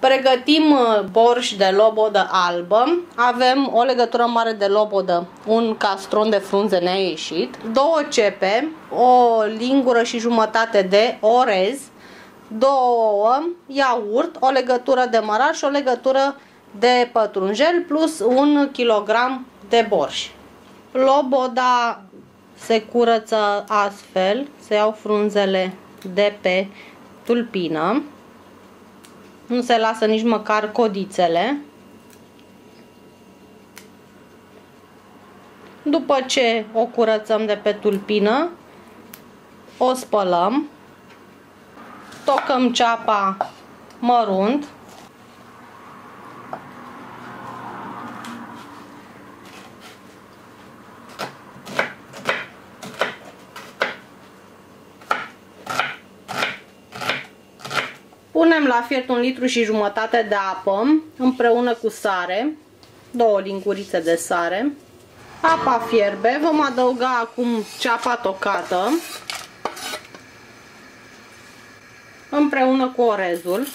Pregătim uh, borș de lobodă albă. Avem o legătură mare de lobodă, un castron de frunze ne-a ieșit, două cepe, o lingură și jumătate de orez, două ouă, iaurt, o legătură de mărar și o legătură de pătrunjel plus un kilogram de borș. Loboda se curăță astfel, se iau frunzele de pe tulpină, nu se lasă nici măcar codițele. După ce o curățăm de pe tulpină, o spălăm, tocăm ceapa mărunt, Punem la fiert un litru și jumătate de apă împreună cu sare, două lingurițe de sare. Apa fierbe, vom adăuga acum ceapa tocată împreună cu orezul.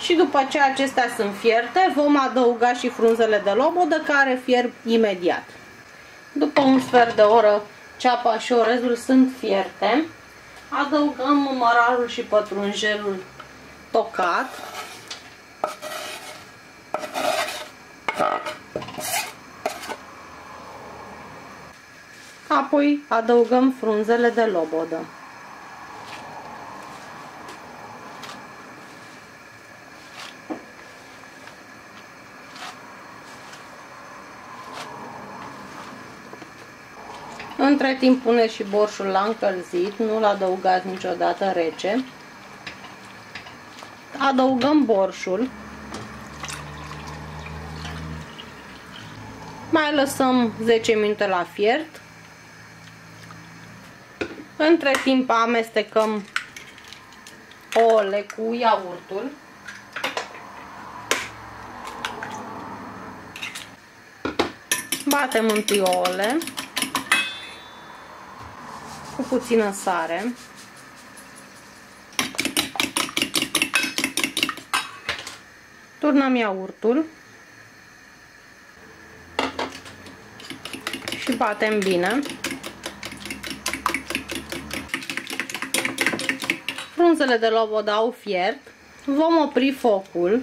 Și după ce acestea sunt fierte, vom adăuga și frunzele de lobodă care fierb imediat. După un sfert de oră, ceapa și orezul sunt fierte. Adăugăm mărarul și pătrunjelul tocat. Apoi adăugăm frunzele de lobodă. Între timp puneți și borșul la încălzit, nu-l adăugați niciodată rece. Adăugăm borșul. Mai lăsăm 10 minute la fiert. Între timp amestecăm ouăle cu iaurtul. Batem întâi ouăle cu puțină sare. Turnăm iaurtul și batem bine. Frunzele de lobodă au fiert. Vom opri focul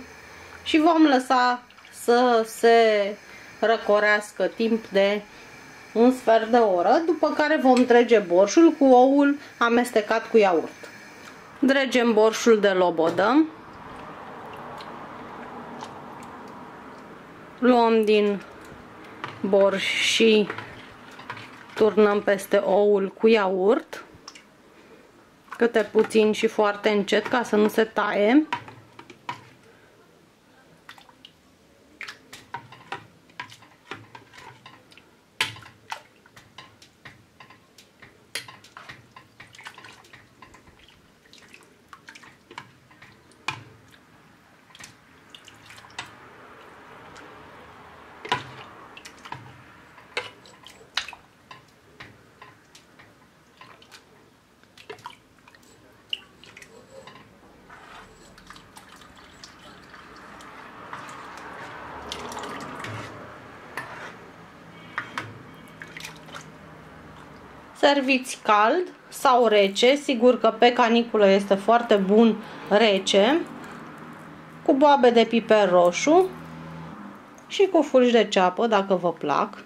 și vom lăsa să se răcorească timp de un sfert de oră, după care vom trege borșul cu oul amestecat cu iaurt. Dregem borșul de lobodă. Luăm din borș și turnăm peste oul cu iaurt. Câte puțin și foarte încet ca să nu se taie. Serviți cald sau rece, sigur că pe caniculă este foarte bun rece, cu boabe de piper roșu și cu fulgi de ceapă, dacă vă plac.